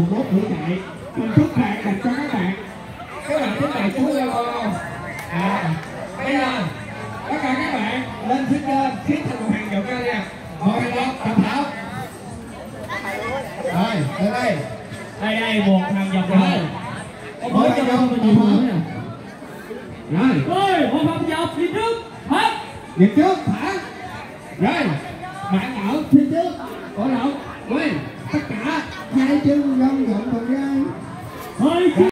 một thử chạy mình chúc bạn dành cho các bạn. Các bạn thích bài chú leo không à bây giờ tất cả các bạn lên phía trên xếp thành một hàng dọc ra nha. Một hàng dọc tập thảo rồi lên đây. Đây đây một thằng dọc rồi. Hàng cho tập mình nhiều hơn nè. Rồi. Ơi một thằng dọc đi trước hết Nhịp trước thả. Rồi. Bạn ở phía trước. Cổ lộn quên tất cả chân gom rộng vào gai.